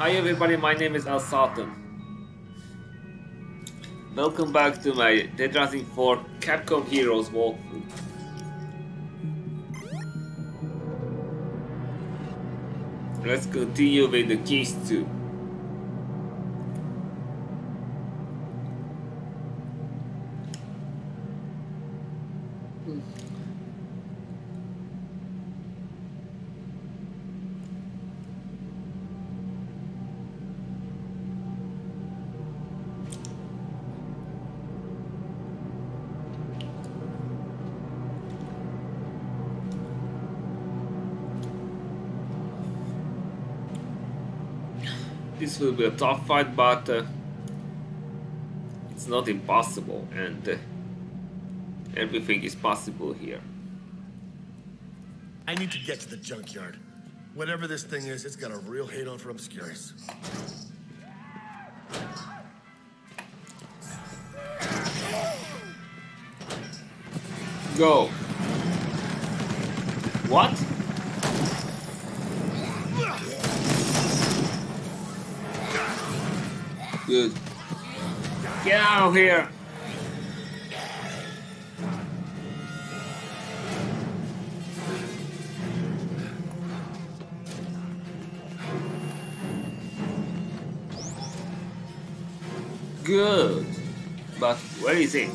Hi everybody, my name is Al Sultan. Welcome back to my Dead Rising 4 Capcom Heroes walkthrough. Let's continue with the keys too. This will be a tough fight, but uh, it's not impossible, and uh, everything is possible here. I need to get to the junkyard. Whatever this thing is, it's got a real hate on for Obscuris. Go. What? Here. Good. But where is it?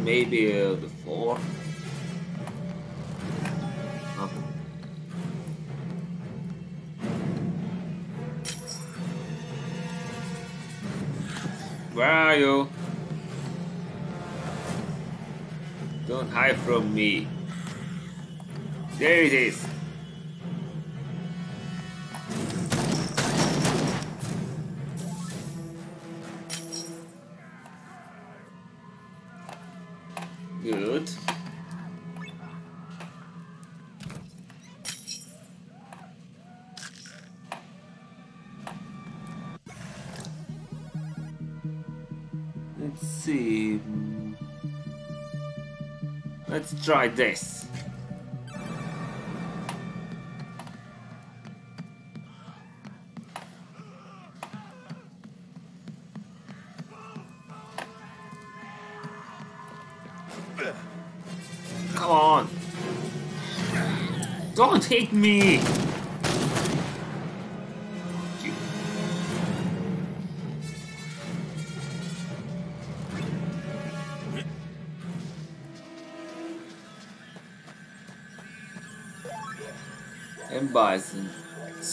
Maybe uh, the Where are you? Don't hide from me. There it is. Try this. Come on. Don't hit me.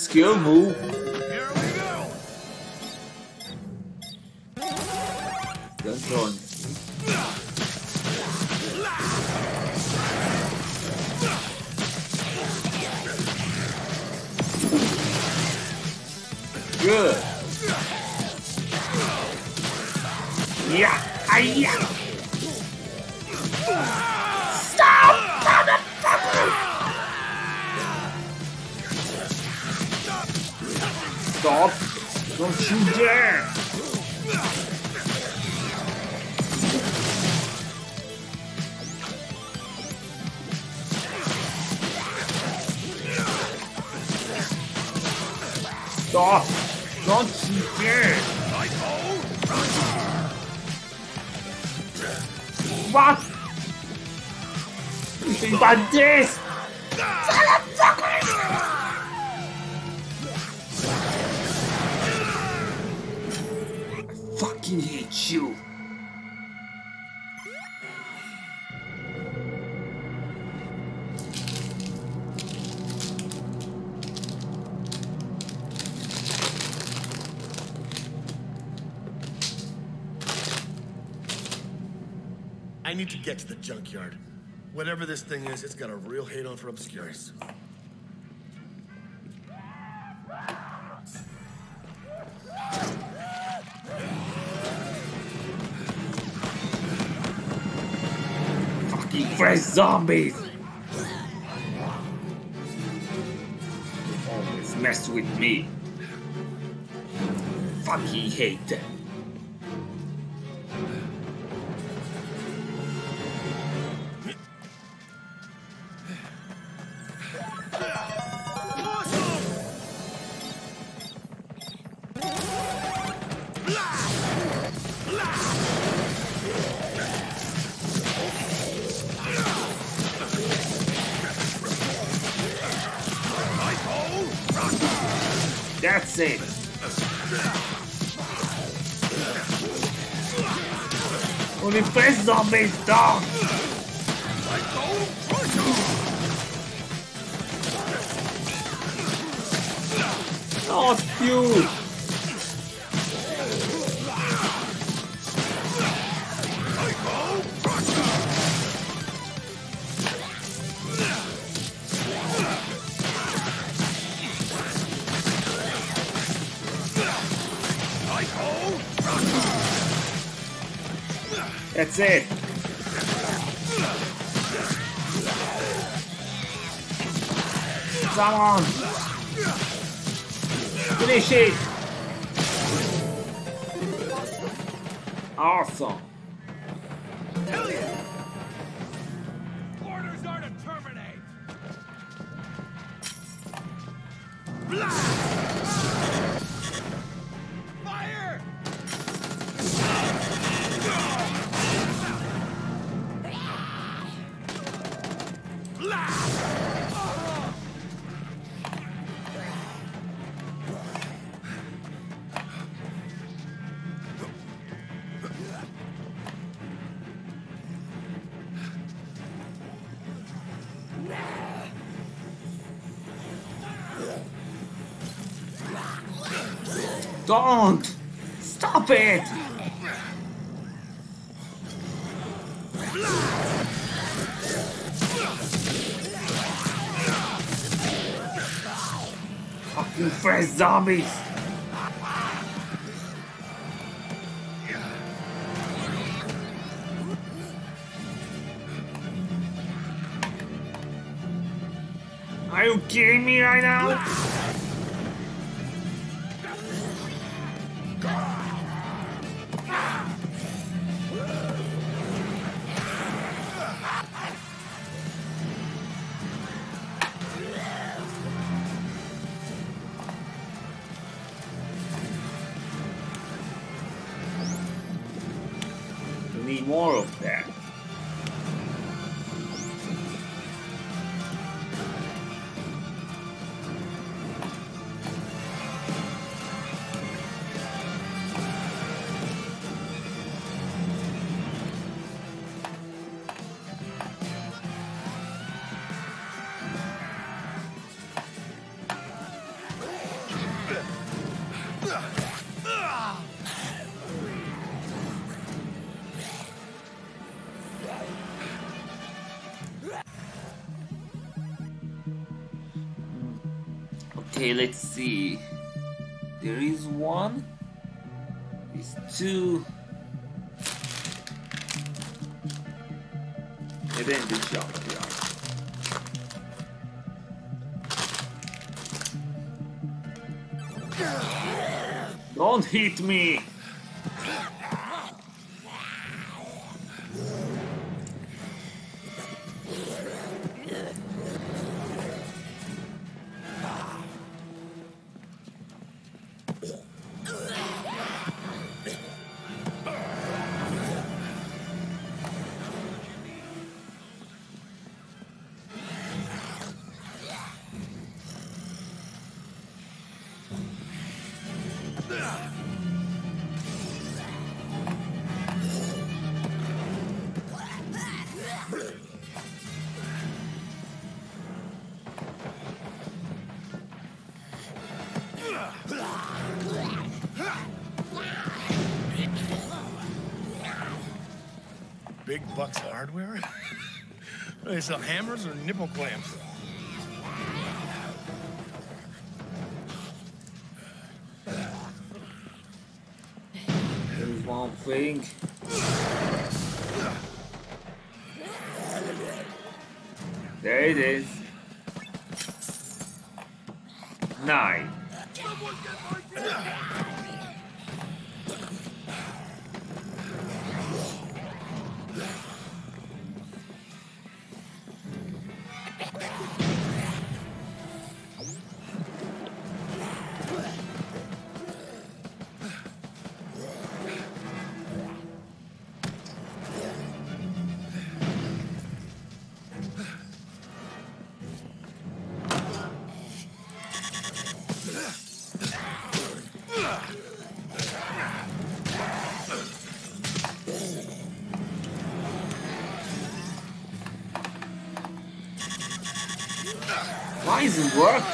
que amou. Dare! What? This? I fucking hate you. Need to get to the junkyard. Whatever this thing is, it's got a real hate on for Obscuris. Fucking fresh zombies! Always mess with me. Fucking hate them. That's it. Come on. Finish it. Awesome. Zombies! Are you kidding me right now? More of that. Okay, let's see. There is one. There's two. And then the junkyard. Don't hit me! Big Bucks Hardware? they sell hammers or nipple clamps? One thing. There it is. Nine.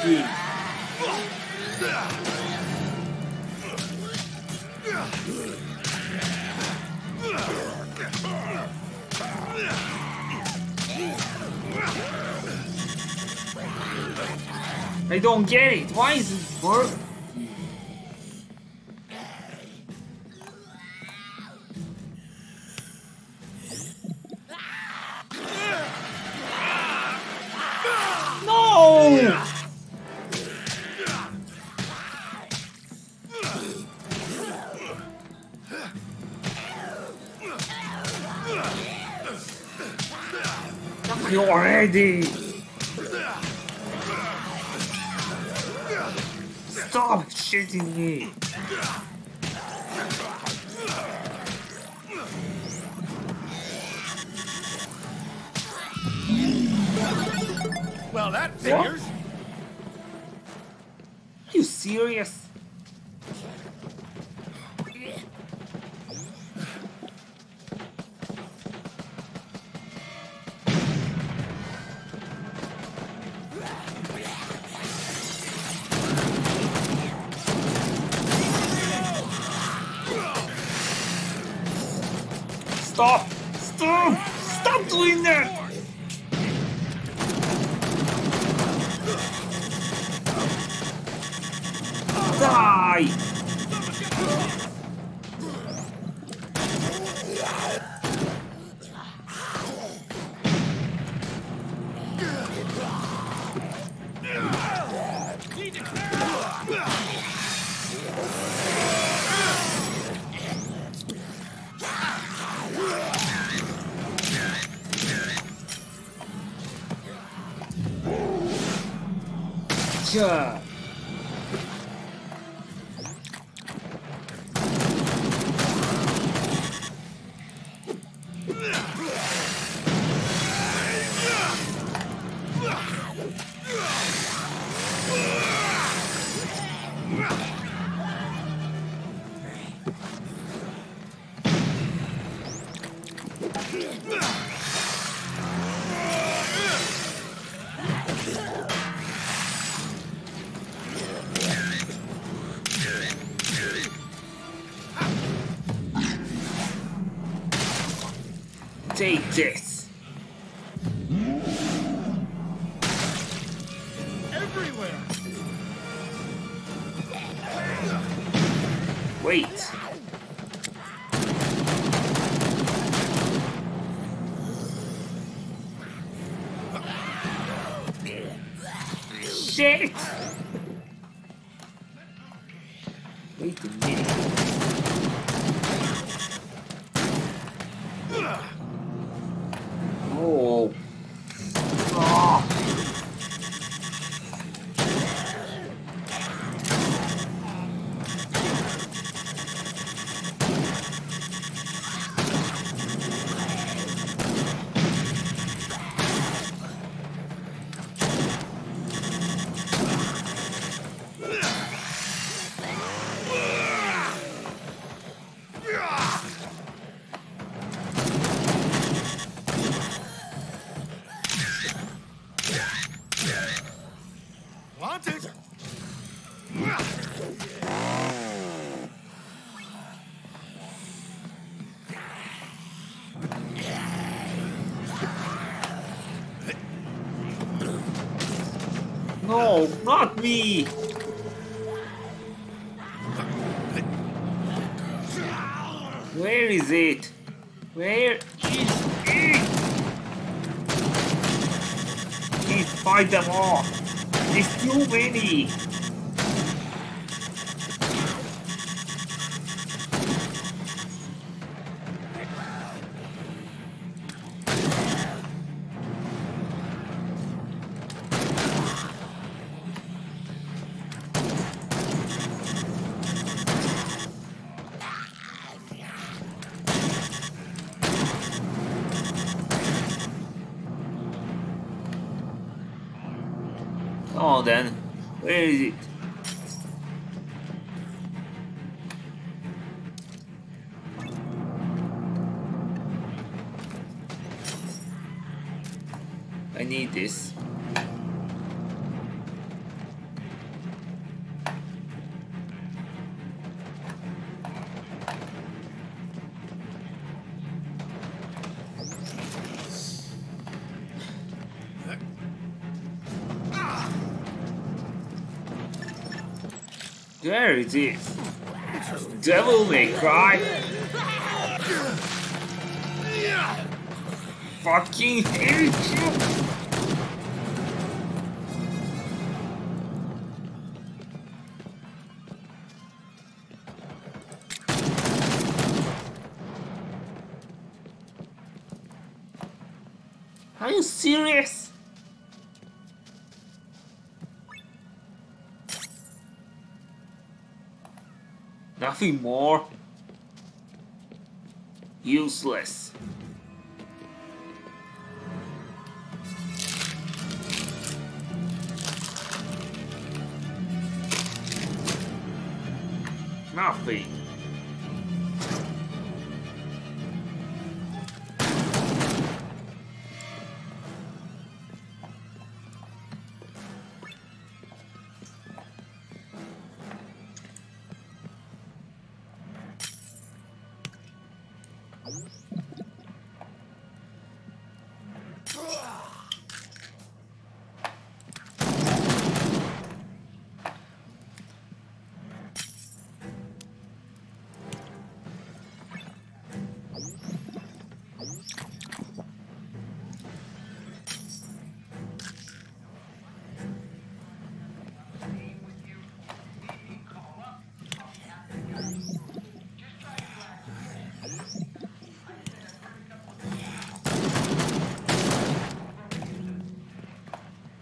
Working? I don't get it. Why is it working? Already! Stop shitting me! Well, that figures. Are you serious? Take this. Everywhere. Wait. Shit! Not Come it is. Devil May Cry. Fucking hate you. More? Useless.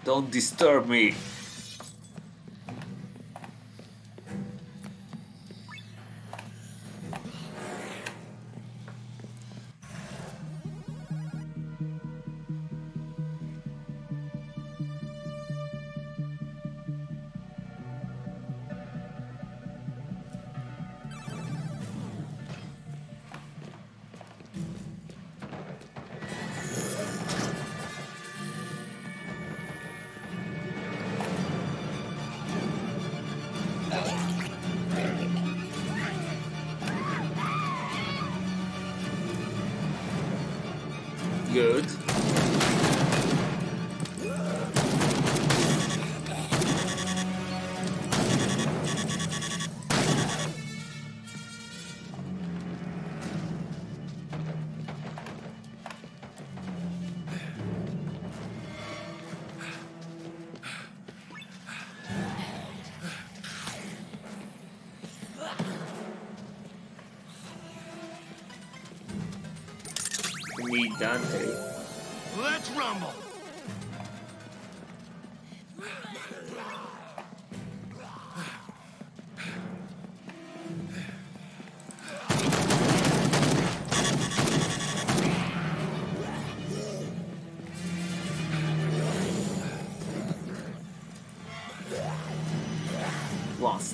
Don't disturb me.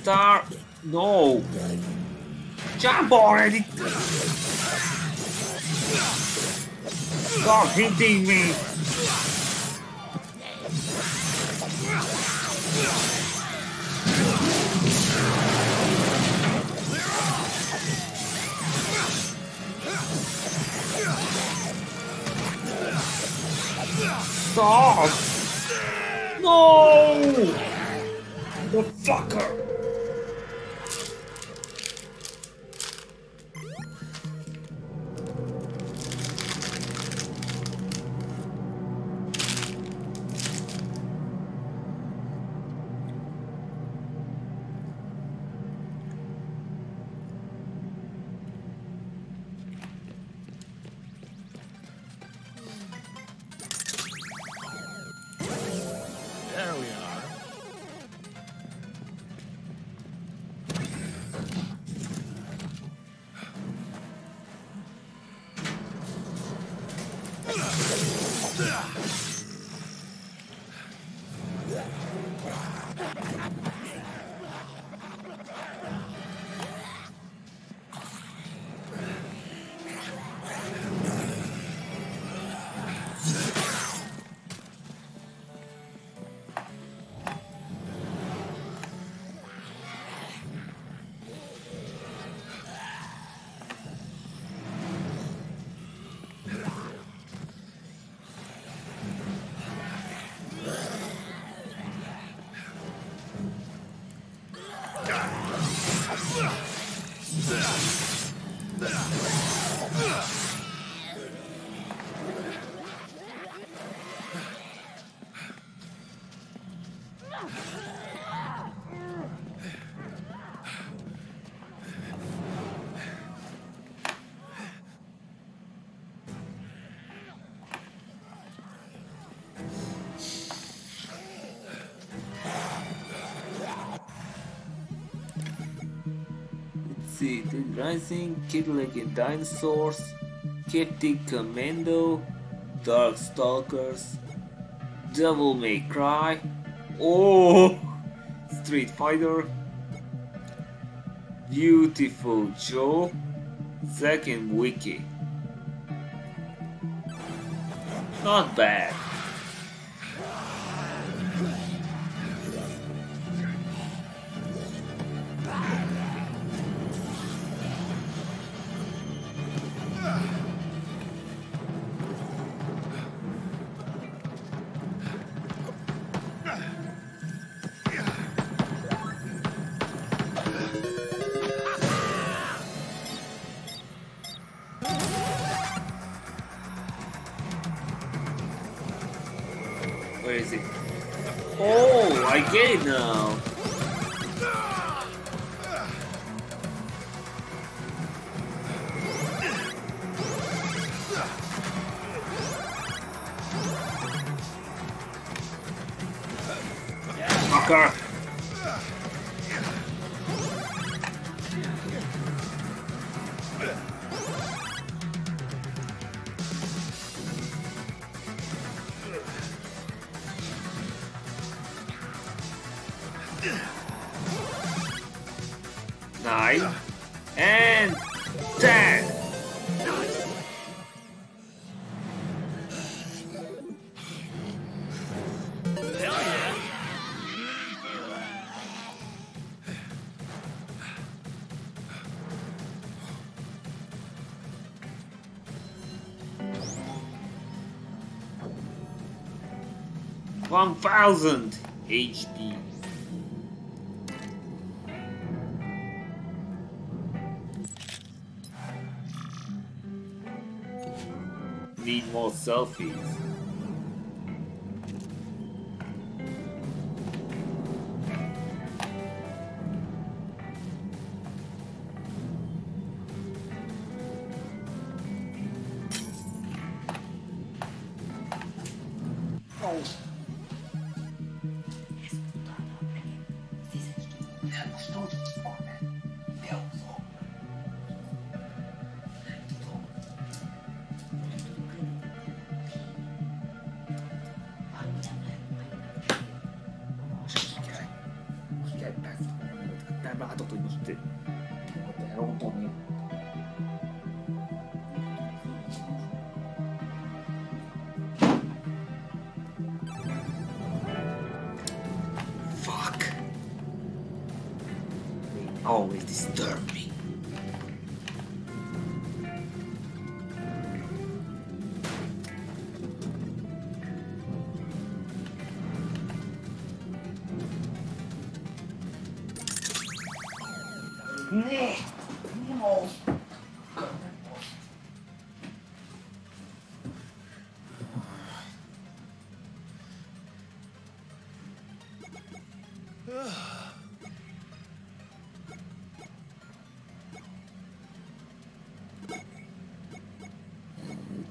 Star. No. Jump already. Stop hitting me. Stop. No. The Rising, Cadillacs and Dinosaurs, Captain Commando, Darkstalkers, Devil May Cry, oh, Street Fighter, Viewtiful Joe, Second Wiki. Not bad. Nine and ten. One thousand HD. Selfies. Let's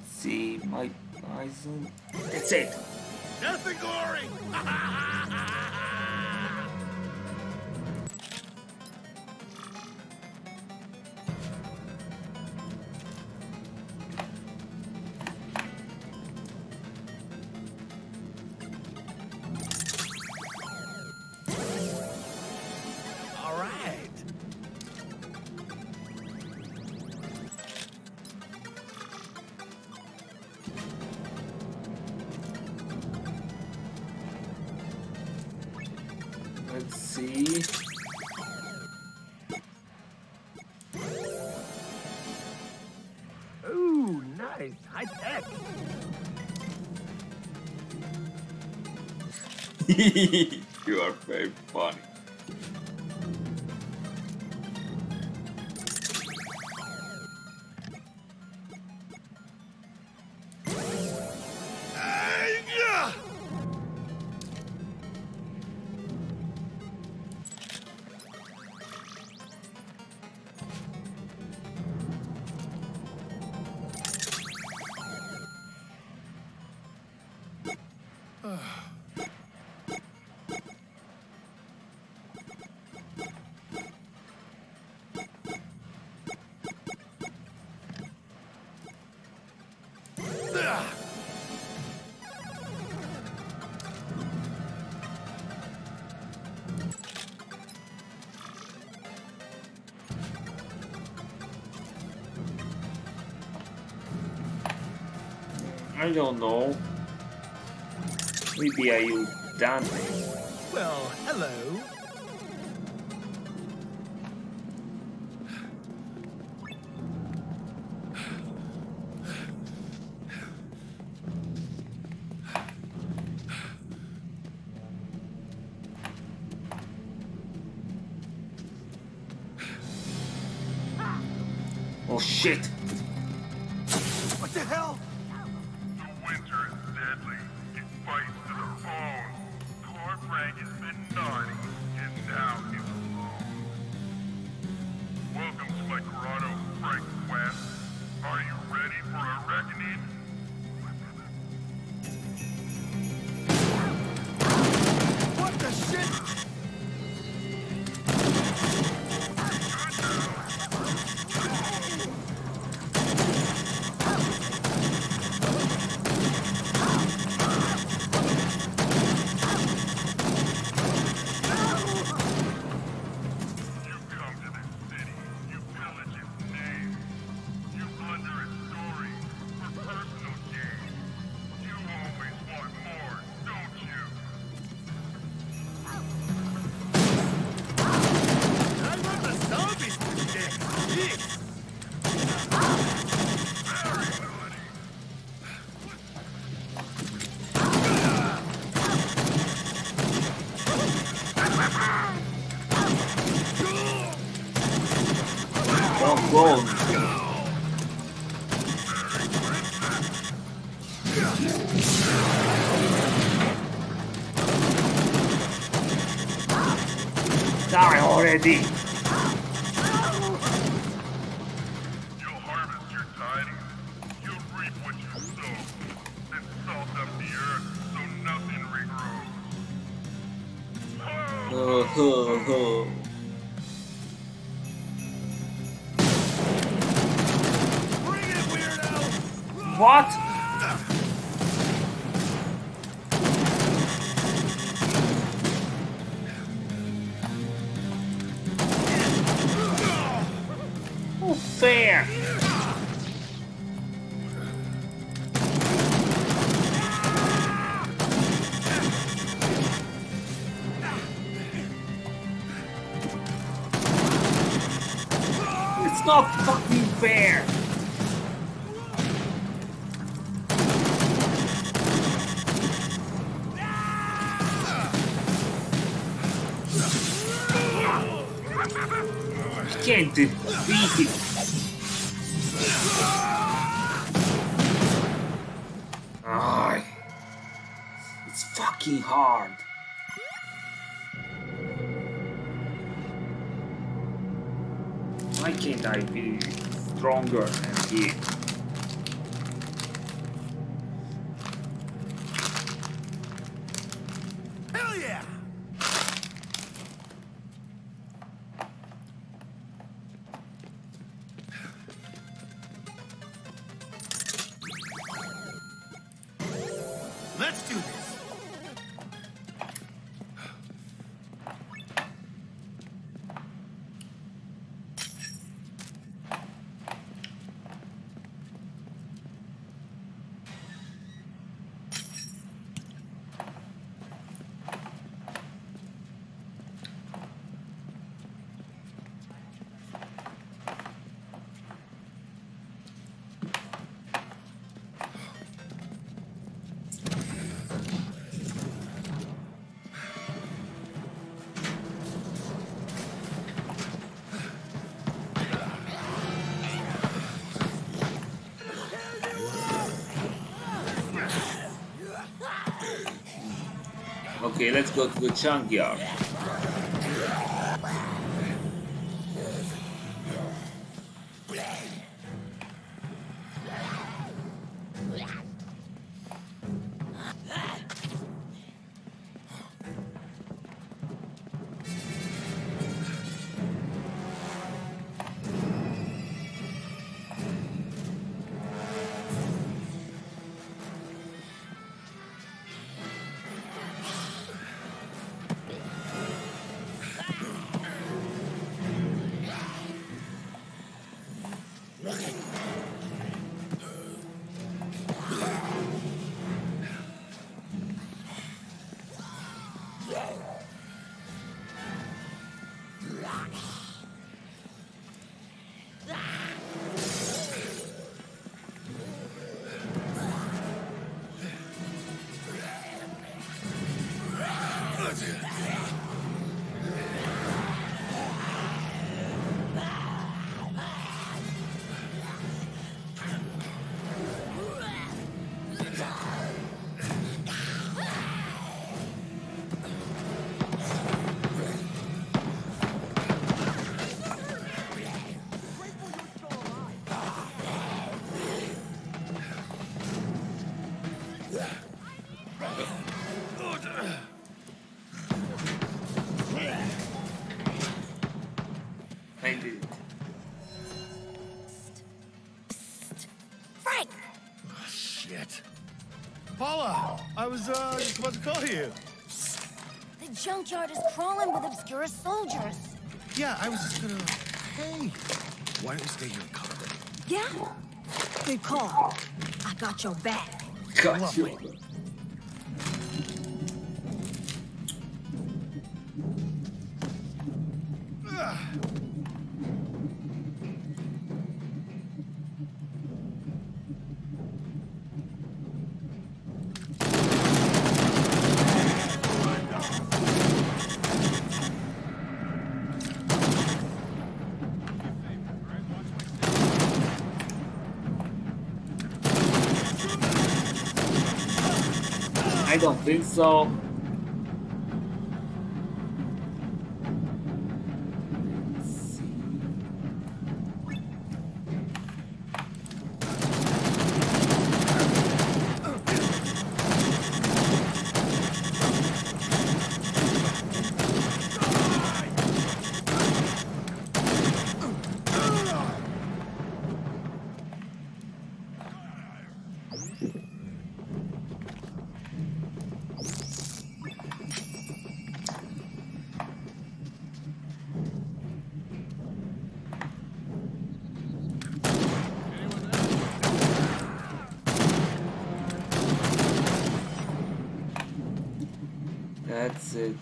see, my bison. That's it. And glory! you are very funny. I don't know. Maybe I will done. Well, hello. gold. Die already! Let's do this. Okay, let's go to the junkyard. Yeah. Was uh, just about to call you. The junkyard is crawling with Obscuris soldiers. Yeah, I was just gonna. Hey, why don't you stay here and cover? Yeah? Good call. I got your back. Got Lovely. you. Think so. That's it.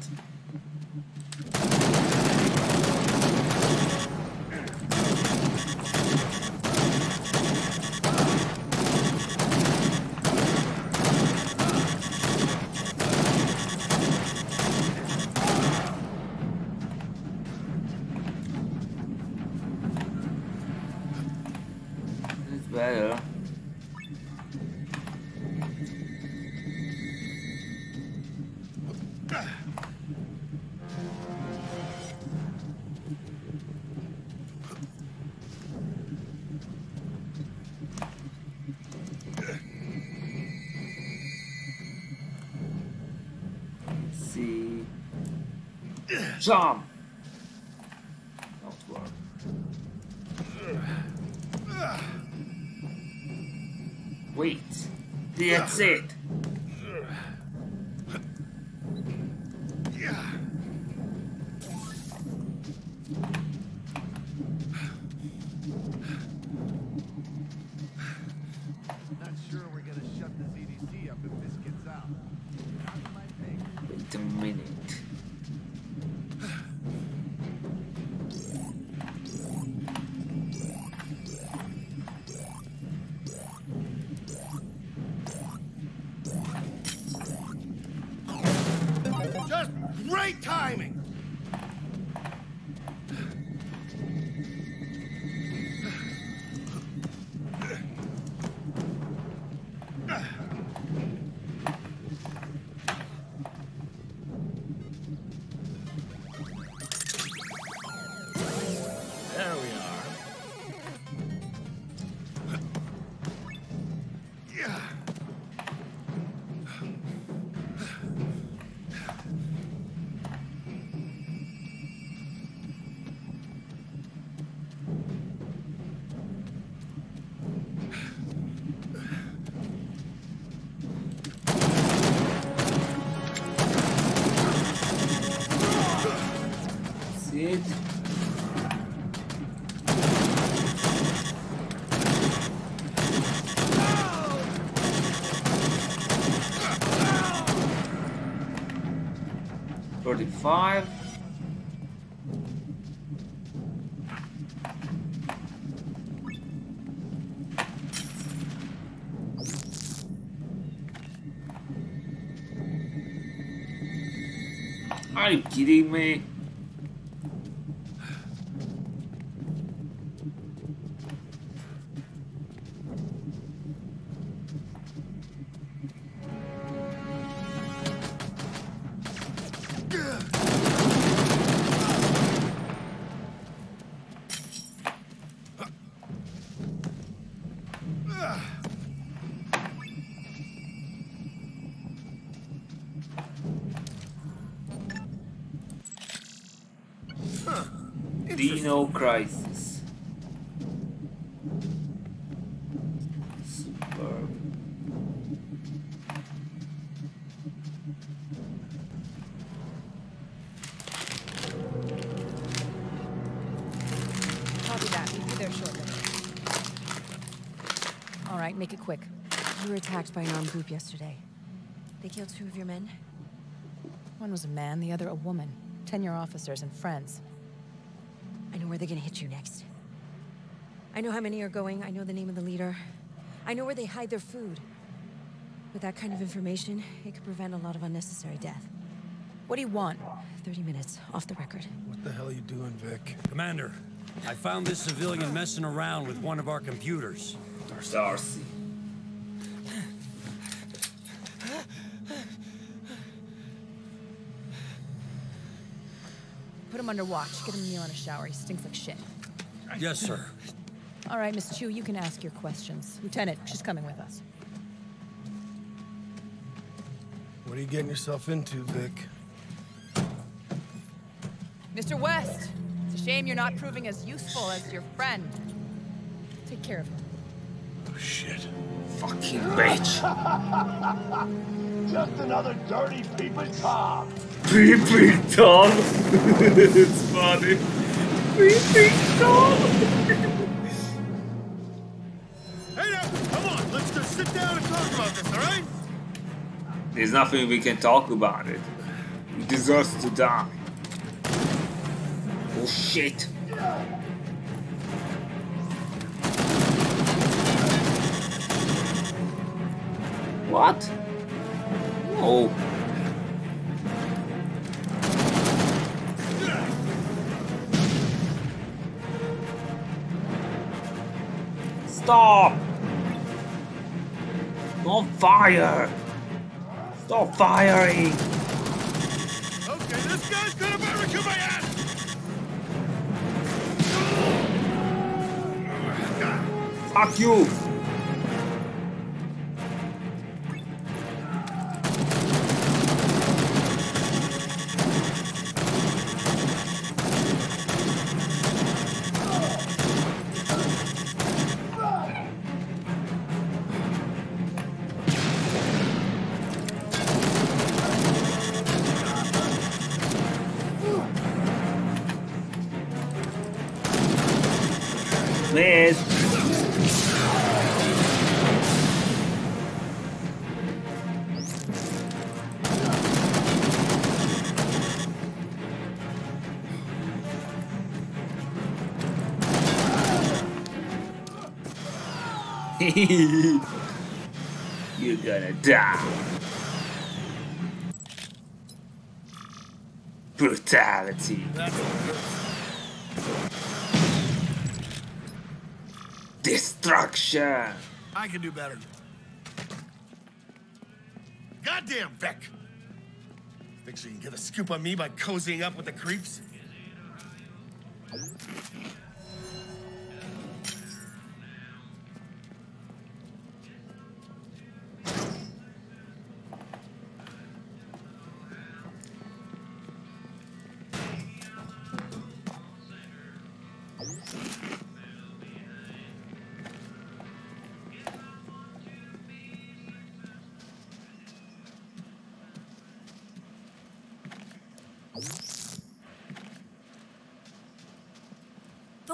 Jump! Wait. That's it. Forty-five. Are you kidding me? Make it quick. We were attacked by an armed group yesterday. They killed two of your men. One was a man, the other a woman. Tenure officers and friends. I know where they're gonna hit you next. I know how many are going. I know the name of the leader. I know where they hide their food. With that kind of information, it could prevent a lot of unnecessary death. What do you want? 30 minutes, off the record. What the hell are you doing, Vic? Commander, I found this civilian messing around with one of our computers. Darcy. Put him under watch. Get him a meal and a shower. He stinks like shit. Yes, sir. All right, Miss Chu, you can ask your questions. Lieutenant, she's coming with us. What are you getting yourself into, Vic? Mr. West, it's a shame you're not proving as useful as your friend. Take care of him. Shit. Fucking bitch. Just another dirty peeping Tom. Peeping Tom. it's funny. Peeping Tom. Hey now, come on, let's just sit down and talk about this, all right? There's nothing we can talk about it. He deserves to die. Oh shit. What? Oh. Stop! Don't fire! Stop firing! Okay, this guy's gonna barbecue my ass! Fuck you! You're gonna die. Brutality. Destruction. I can do better. Goddamn, Vic! Think she can get a scoop on me by cozying up with the creeps?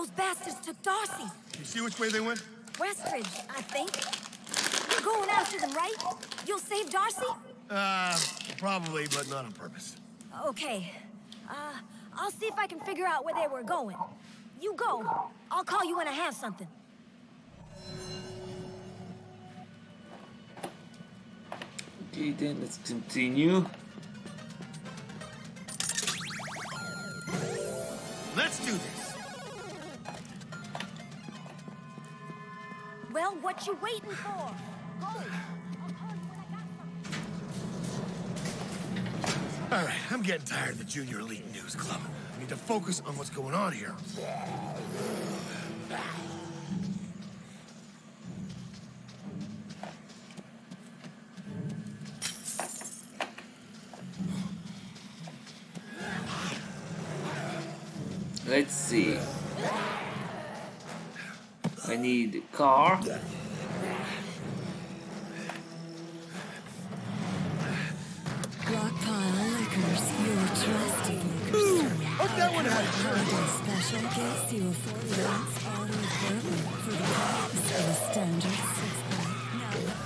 Those bastards took Darcy. You see which way they went? Westridge, I think. You're going after them, right? You'll save Darcy? Uh, probably, but not on purpose. Okay. Uh, I'll see if I can figure out where they were going. You go. I'll call you when I have something. Okay, then let's continue. Waiting for? Go! All right, I'm getting tired of the Junior Elite News Club. I need to focus on what's going on here.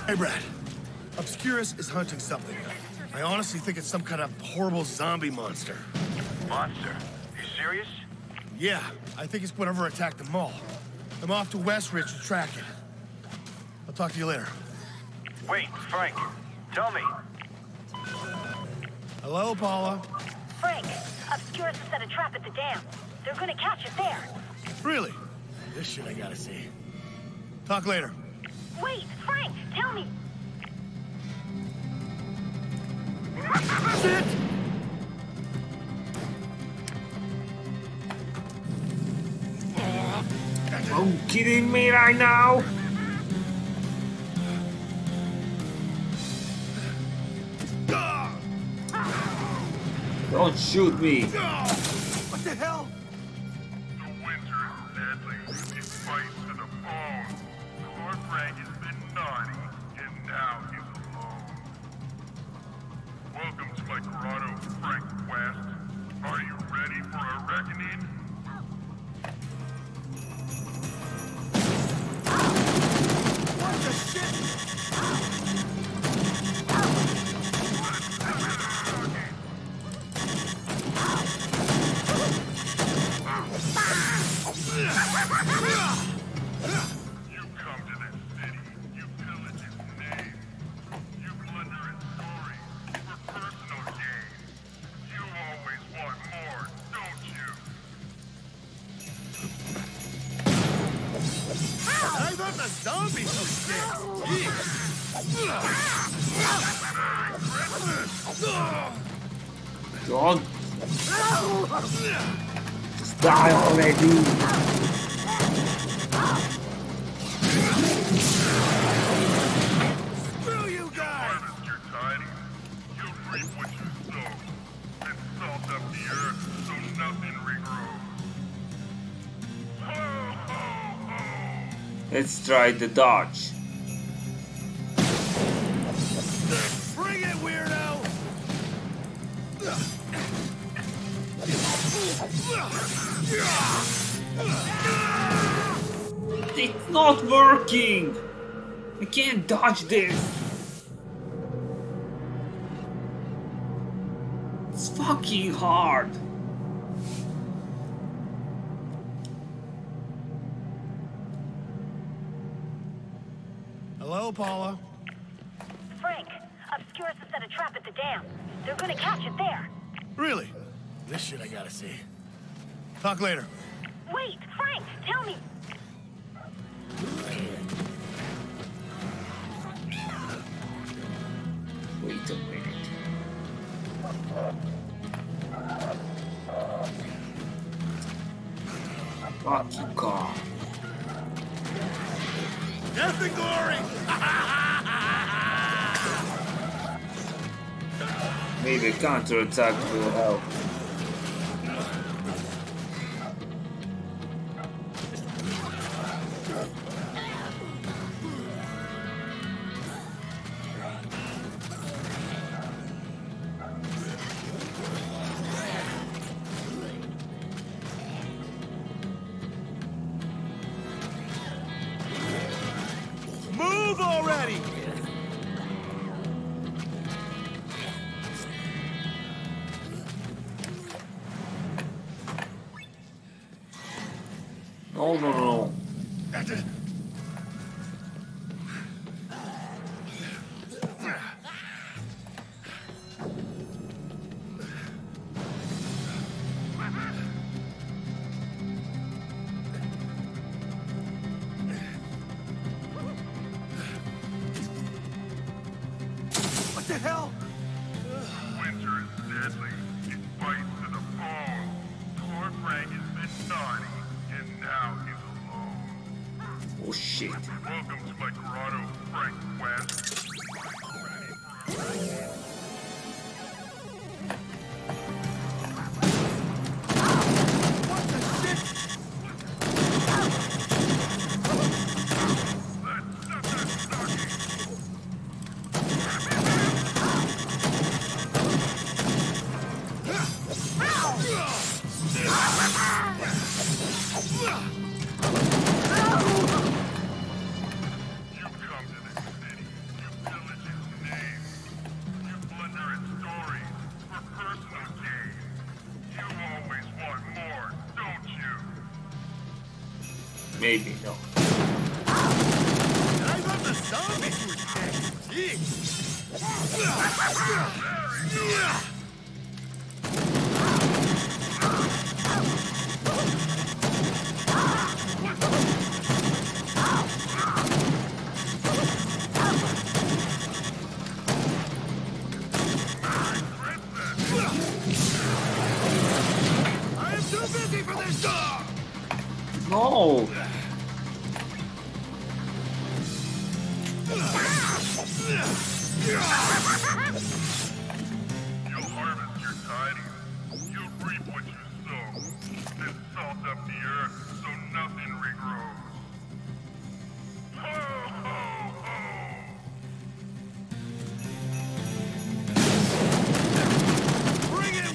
Hey, Brad. Obscuris is hunting something. I honestly think it's some kind of horrible zombie monster. Monster. You serious? Yeah, I think it's whatever attacked the mall. I'm off to Westridge to track it. I'll talk to you later. Wait, Frank. Tell me. Hello, Paula. Frank, Obscuris has set a trap at the dam. They're gonna catch it there. Really? This shit I gotta see. Talk later. Wait, Frank, tell me. Shit! Are you kidding me right now? Don't shoot me. Let's try the dodge. Bring it, weirdo! It's not working. I can't dodge this. It's fucking hard. Hello, Paula. Frank, Obscuris has set a trap at the dam. They're gonna catch it there. Really? This shit I gotta see. Talk later. Wait, Frank, tell me. Wait a minute. Fucking Maybe counterattack will help. To hell?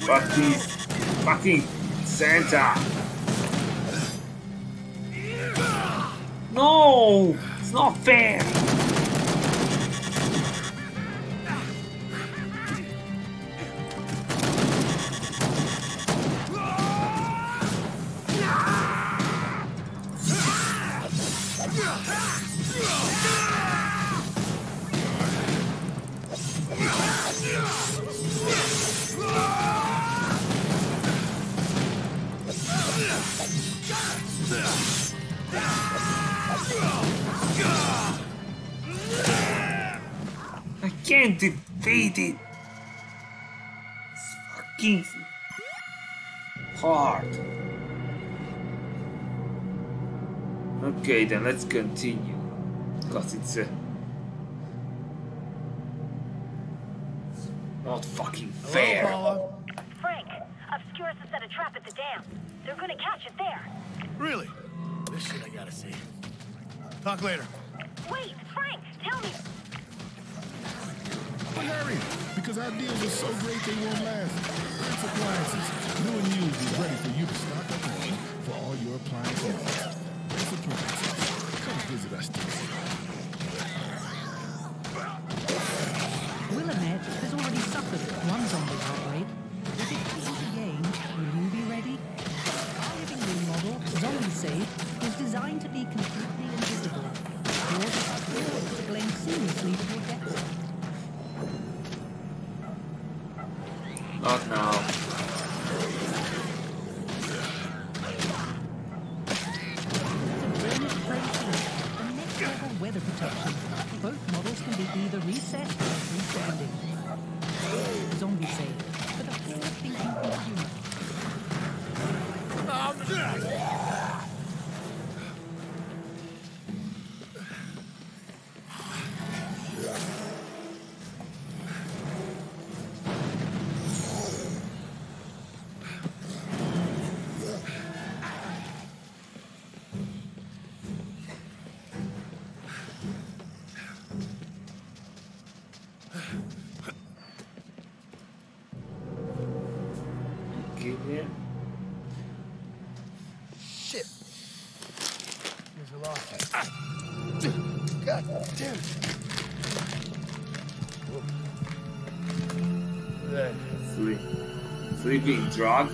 Fucking, fucking Santa! No! It's not fair! Let's continue. Because it's uh, not fucking Hello, fair. Paula. Frank, Obscuris has set a trap at the dam. They're gonna catch it there. Really? This shit I gotta see. Talk later. Wait, Frank, tell me. But hurry, because our deals are so great they won't last. Prince Appliances, new and used is ready for you to stock up on for all your appliance needs. Prince Appliances, come visit us today. Willamette has already suffered one zombie outbreak. With it easy again, will you be ready? Our living room model, Zombie Safe, is designed to be completely invisible. Yours is to blend seamlessly with your guests. Not now. Brilliant Pro and next level weather protection. Both models can be either reset or freestanding. Zombie Safe, Sleeping drug?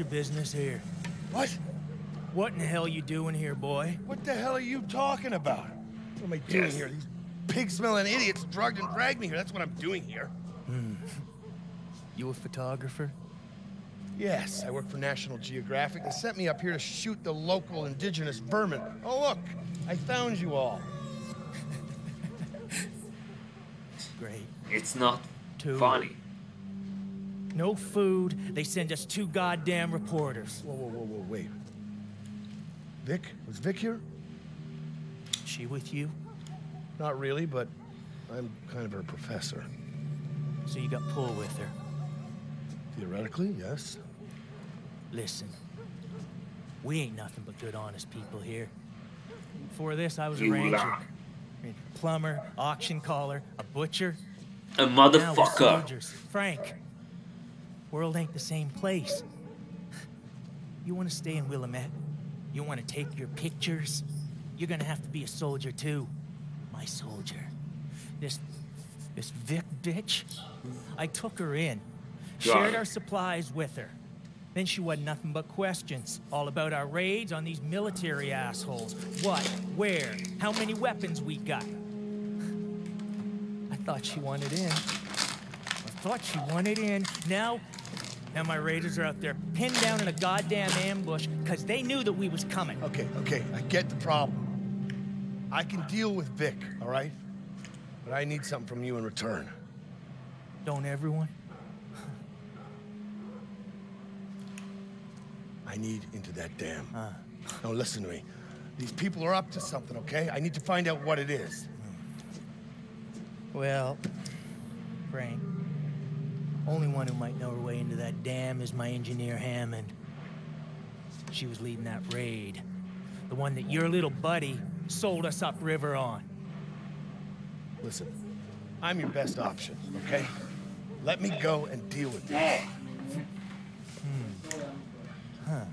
Your business here? What? What in the hell you doing here, boy? What the hell are you talking about? What am I doing Yes. here? These pig-smelling idiots drugged and dragged me here. That's what I'm doing here. Hmm. You a photographer? Yes, I work for National Geographic. They sent me up here to shoot the local indigenous vermin. Oh, look, I found you all. Great. It's not Two. funny. No food. They send us two goddamn reporters. Whoa, whoa, whoa, whoa, wait. Vic? Was Vic here? She with you? Not really, but I'm kind of her professor. So you got pull with her. Theoretically, yes. Listen, we ain't nothing but good, honest people here. Before this, I was a ranger. I mean, plumber, auction caller, a butcher. A motherfucker. soldiers. Frank, world ain't the same place. You want to stay in Willamette? You want to take your pictures? You're gonna have to be a soldier too. My soldier. This, this Vic bitch. I took her in, shared our supplies with her. Then she wasn't nothing but questions, all about our raids on these military assholes. What, where, how many weapons we got. I thought she wanted in. I thought she wanted in. Now, now my raiders are out there pinned down in a goddamn ambush because they knew that we was coming. Okay, okay, I get the problem. I can deal with Vic, all right? But I need something from you in return. Don't everyone? I need into that dam. Now listen to me. These people are up to something, okay? I need to find out what it is. Well, Frank, only one who might know her way into that dam is my engineer Hammond. She was leading that raid. The one that your little buddy sold us upriver on. Listen, I'm your best option, okay? Let me go and deal with this. Hmm. Huh.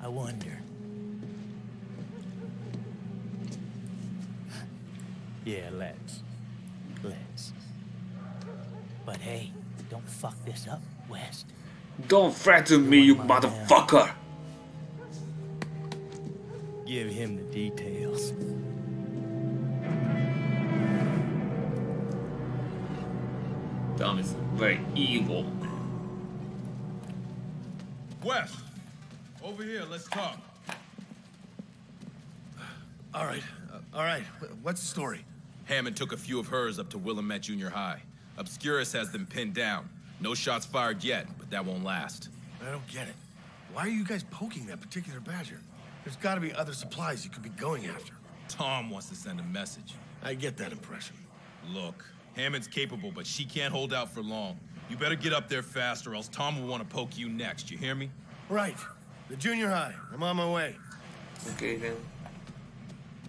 I wonder. Yeah, let's. Let's. But hey, don't fuck this up, West. Don't threaten me, you motherfucker. Give him the details. Tom is very evil. West, over here, let's talk. All right, uh, all right. What's the story? Hammond took a few of hers up to Willamette Junior High. Obscuris has them pinned down. No shots fired yet, but that won't last. I don't get it. Why are you guys poking that particular badger? There's got to be other supplies you could be going after. Tom wants to send a message. I get that impression. Look, Hammond's capable, but she can't hold out for long. You better get up there fast, or else Tom will want to poke you next. You hear me? Right. The junior high. I'm on my way. Okay then.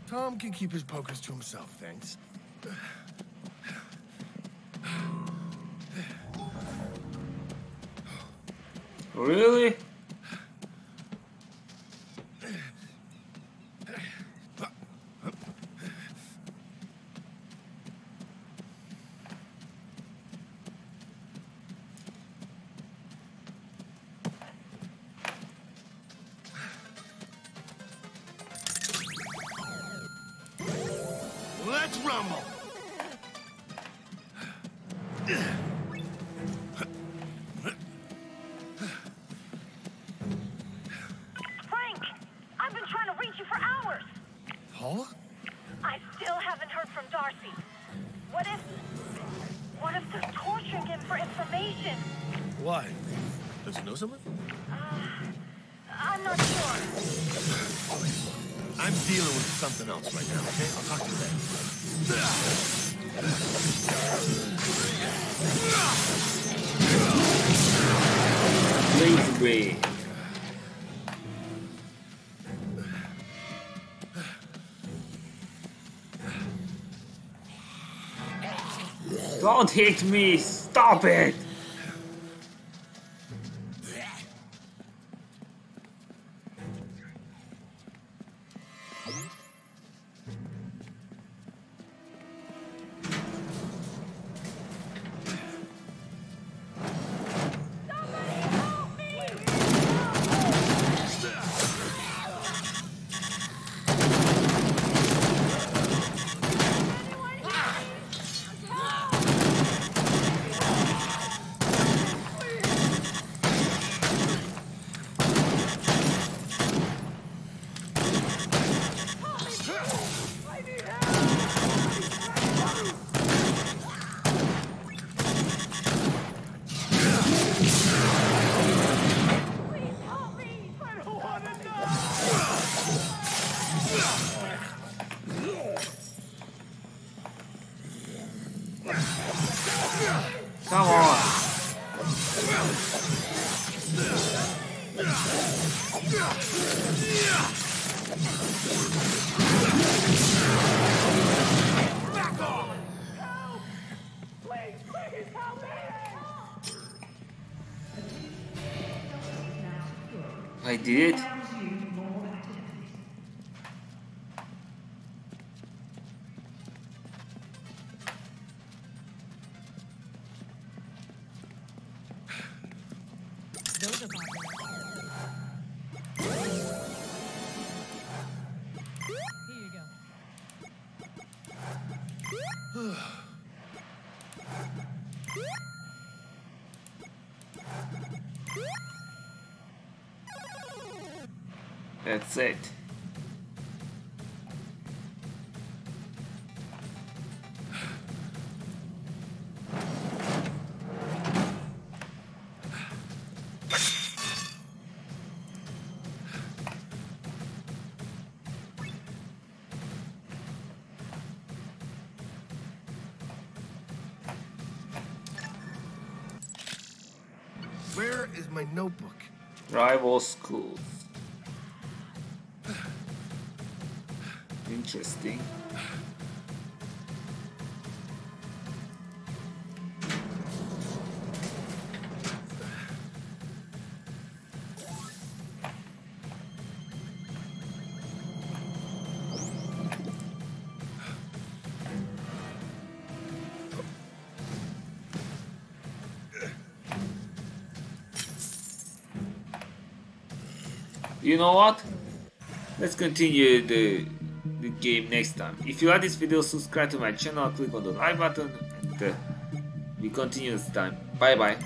Tom can keep his pokers to himself, thanks. Really? Why? Does he know something? Uh, I'm not sure. I'm dealing with something else right now, okay? I'll talk to you Lazy way. Don't hit me! Stop it! I did That's it. Where is my notebook? Rival schools. Interesting. You know what? Let's continue the, game next time. If you like this video, subscribe to my channel, click on the like button, and uh, we continue this time. Bye bye.